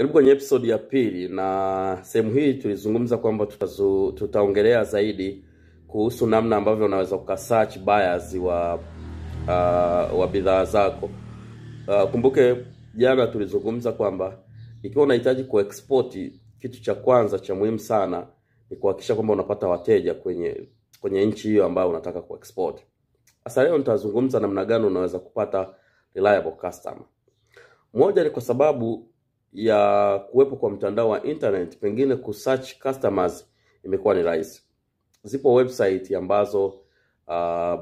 Karibu kwenye episode ya pili, na sehemu hii tulizungumza kwamba tutaongelea zaidi kuhusu namna ambavyo unaweza ukasearch buyers wa uh, wa bidhaa zako. Uh, kumbuke jana tulizungumza kwamba ikiwa unahitaji kuexport, kitu cha kwanza cha muhimu sana ni kuhakikisha kwamba unapata wateja kwenye kwenye nchi hiyo ambayo unataka kuexport. Sasa leo nitazungumza namna gani unaweza kupata reliable customer. Moja ni kwa sababu ya kuwepo kwa mtandao wa internet, pengine kusearch customers imekuwa ni rahisi. Zipo website ambazo uh,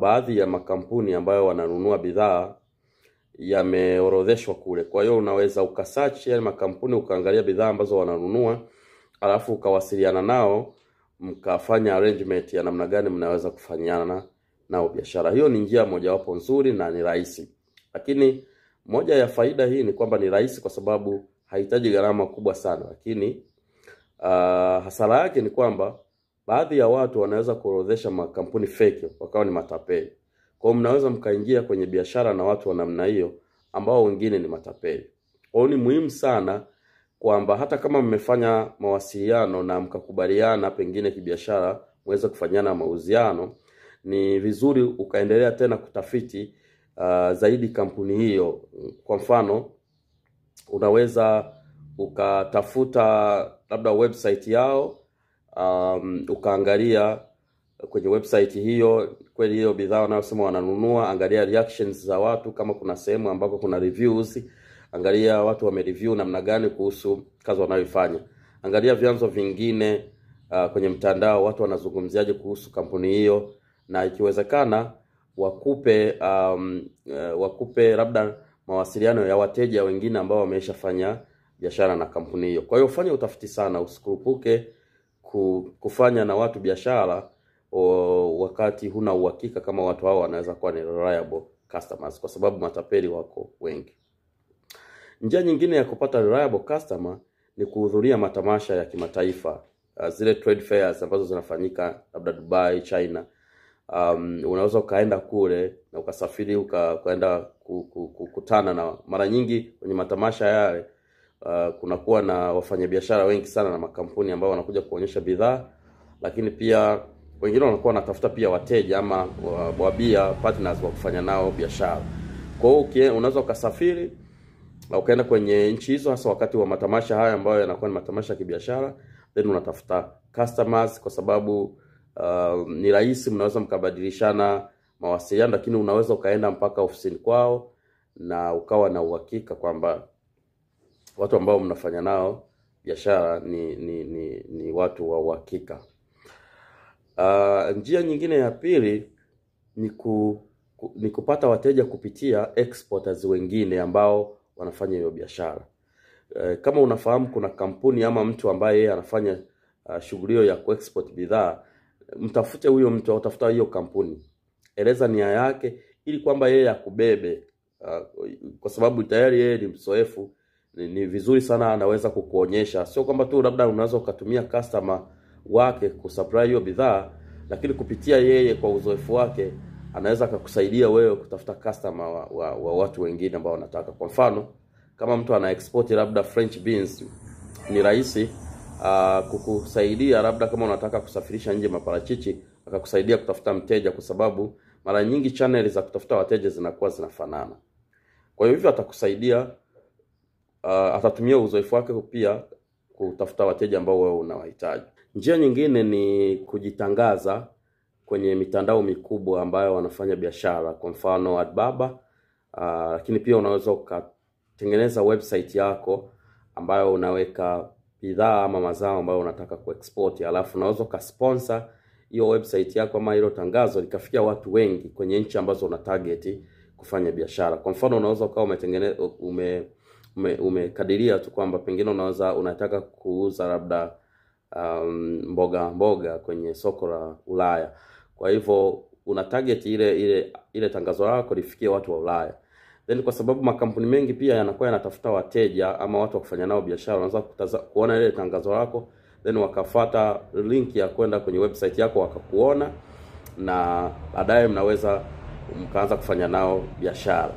baadhi ya makampuni ambayo wananunua bidhaa yameorodheshwa kule. Kwa hiyo unaweza ukasearch yale makampuni ukaangalia bidhaa ambazo wananunua, alafu ukawasiliana nao mkafanya arrangement ya namna gani mnaweza kufanyana nao biashara. Hiyo ni njia mojawapo nzuri na ni rahisi, lakini moja ya faida hii ni kwamba ni rahisi kwa sababu hahitaji gharama kubwa sana, lakini uh, hasara yake ni kwamba baadhi ya watu wanaweza kuorodhesha makampuni fake wakawa ni matapeli. Kwa mnaweza mkaingia kwenye biashara na watu wa namna hiyo ambao wengine ni matapeli. Kwa ni muhimu sana kwamba hata kama mmefanya mawasiliano na mkakubaliana pengine kibiashara muweze kufanyana mauziano, ni vizuri ukaendelea tena kutafiti uh, zaidi kampuni hiyo. Kwa mfano, unaweza ukatafuta labda website yao um, ukaangalia kwenye website hiyo. Kweli hiyo bidhaa wanayosema wananunua, angalia reactions za watu, kama kuna sehemu ambako kuna reviews, angalia watu wamereview namna gani kuhusu kazi wanayoifanya, angalia vyanzo vingine uh, kwenye mtandao watu wanazungumziaje kuhusu kampuni hiyo, na ikiwezekana wakupe um, uh, wakupe labda mawasiliano ya wateja wengine ambao wameshafanya biashara na kampuni hiyo. Kwa hiyo fanya utafiti sana, usikurupuke kufanya na watu biashara wakati huna uhakika kama watu hao wanaweza kuwa ni reliable customers, kwa sababu matapeli wako wengi. Njia nyingine ya kupata reliable customer ni kuhudhuria matamasha ya kimataifa, uh, zile trade fairs ambazo zinafanyika labda Dubai, China. Um, unaweza ukaenda kule na ukasafiri ukaenda kukutana na, mara nyingi kwenye matamasha yale uh, kunakuwa na wafanyabiashara wengi sana na makampuni ambao wanakuja kuonyesha bidhaa, lakini pia wengine wanakuwa wanatafuta pia wateja ama wabia partners wa kufanya nao biashara. Kwa hiyo unaweza ukasafiri na ukaenda kwenye nchi hizo, hasa wakati wa matamasha haya ambayo yanakuwa ni matamasha ya kibiashara, then unatafuta customers kwa sababu uh, ni rahisi, mnaweza mkabadilishana mawasiliano, lakini unaweza ukaenda mpaka ofisini kwao na ukawa na uhakika kwamba watu ambao mnafanya nao biashara ni ni, ni ni watu wa uhakika. Uh, njia nyingine ya pili ni ku, ku, ni kupata wateja kupitia exporters wengine ambao wanafanya hiyo biashara. Uh, kama unafahamu kuna kampuni ama mtu ambaye anafanya uh, shughuli hiyo ya kuexport bidhaa, mtafute huyo mtu au hiyo kampuni, eleza nia yake ili kwamba yeye akubebe, uh, kwa sababu tayari yeye ni msoefu ni, ni vizuri sana anaweza kukuonyesha, sio kwamba tu labda unaweza ukatumia customer wake kusupply hiyo bidhaa, lakini kupitia yeye kwa uzoefu wake anaweza akakusaidia wewe kutafuta customer wa, wa, wa watu wengine ambao wanataka. Kwa mfano kama mtu ana export labda French beans, ni rahisi uh, kukusaidia labda kama unataka kusafirisha nje maparachichi, akakusaidia kutafuta mteja, kwa sababu mara nyingi channel za kutafuta wateja zinakuwa zinafanana. Kwa hiyo hivyo atakusaidia uh, atatumia uzoefu wake pia kutafuta wateja ambao wewe unawahitaji. Njia nyingine ni kujitangaza kwenye mitandao mikubwa ambayo wanafanya biashara, kwa mfano Alibaba. Uh, lakini pia unaweza ukatengeneza website yako ambayo unaweka bidhaa ama mazao ambayo unataka kuexport, alafu unaweza ukasponsor hiyo website yako ama hilo tangazo likafikia watu wengi kwenye nchi ambazo una target kufanya biashara. Kwa mfano unaweza ukawa umetengeneza ume umekadiria ume tu kwamba pengine unaweza unataka kuuza labda um, mboga mboga kwenye soko la Ulaya. Kwa hivyo una target ile ile ile tangazo lako lifikie watu wa Ulaya. Then kwa sababu makampuni mengi pia yanakuwa yanatafuta wateja ama watu wa kufanya nao biashara, unaweza kuona ile tangazo lako then wakafata link ya kwenda kwenye website yako wakakuona, na baadaye mnaweza mkaanza kufanya nao biashara.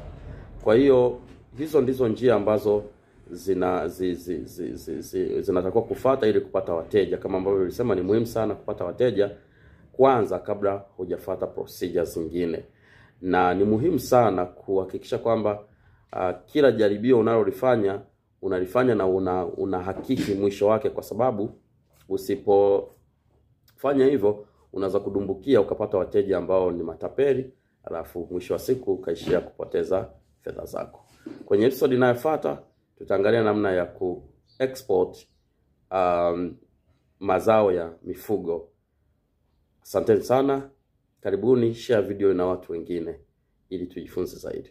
Kwa hiyo hizo ndizo njia ambazo zina zi, zi, zi, zi, zi, zinatakiwa kufata ili kupata wateja. Kama ambavyo nilisema, ni muhimu sana kupata wateja kwanza kabla hujafata procedures zingine, na ni muhimu sana kuhakikisha kwamba uh, kila jaribio unalolifanya unalifanya na una unahakiki mwisho wake, kwa sababu usipofanya hivyo unaweza kudumbukia ukapata wateja ambao ni mataperi alafu mwisho wa siku ukaishia kupoteza fedha zako. Kwenye episode inayofuata tutaangalia namna ya ku export um, mazao ya mifugo. Asanteni sana, karibuni, share video na watu wengine ili tujifunze zaidi.